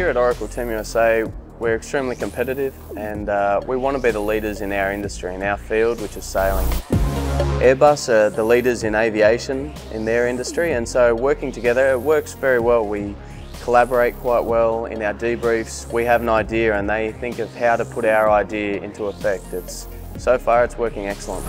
at Oracle Team USA, we're extremely competitive and uh, we want to be the leaders in our industry, in our field, which is sailing. Airbus are the leaders in aviation in their industry and so working together it works very well. We collaborate quite well in our debriefs. We have an idea and they think of how to put our idea into effect. It's, so far it's working excellent.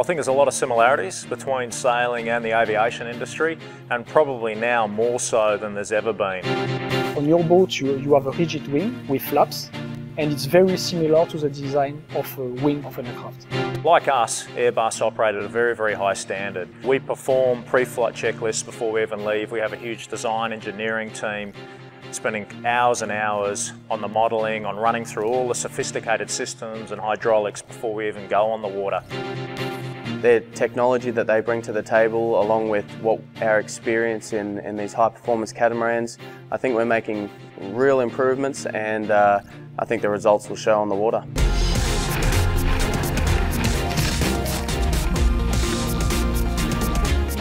I think there's a lot of similarities between sailing and the aviation industry and probably now more so than there's ever been. On your boat you, you have a rigid wing with flaps and it's very similar to the design of a wing of an aircraft. Like us, Airbus operate at a very, very high standard. We perform pre-flight checklists before we even leave. We have a huge design engineering team spending hours and hours on the modelling, on running through all the sophisticated systems and hydraulics before we even go on the water. Their technology that they bring to the table along with what our experience in, in these high performance catamarans, I think we're making real improvements and uh, I think the results will show on the water.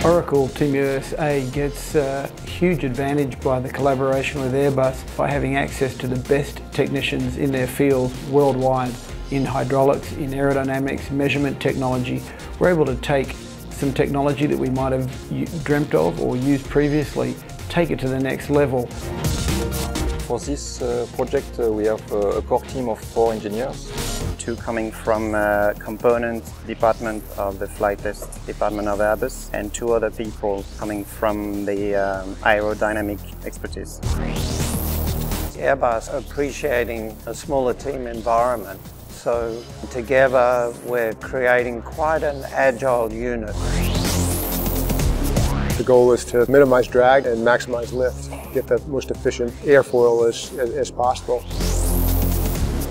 Oracle Team USA gets a huge advantage by the collaboration with Airbus by having access to the best technicians in their field worldwide in hydraulics, in aerodynamics, measurement technology. We're able to take some technology that we might have dreamt of or used previously, take it to the next level. For this uh, project uh, we have uh, a core team of four engineers. Two coming from uh, component department of the flight test department of Airbus and two other people coming from the um, aerodynamic expertise. Airbus appreciating a smaller team environment so together we're creating quite an agile unit. The goal is to minimize drag and maximize lift, get the most efficient airfoil as, as, as possible.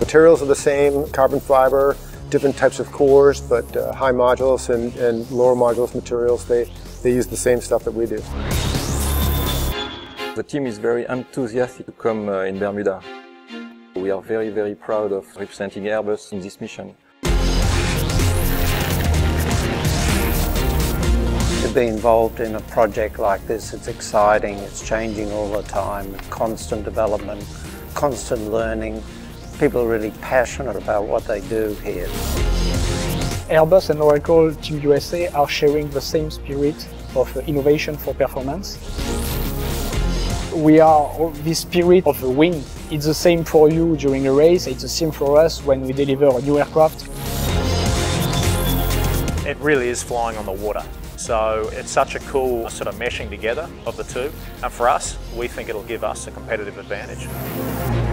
Materials are the same, carbon fiber, different types of cores, but uh, high modulus and, and lower modulus materials, they, they use the same stuff that we do. The team is very enthusiastic to come uh, in Bermuda. We are very, very proud of representing Airbus in this mission. To be involved in a project like this, it's exciting, it's changing all the time, constant development, constant learning. People are really passionate about what they do here. Airbus and Oracle Team USA are sharing the same spirit of innovation for performance. We are the spirit of the wing it's the same for you during a race, it's the same for us when we deliver a new aircraft. It really is flying on the water. So it's such a cool sort of meshing together of the two. And for us, we think it'll give us a competitive advantage.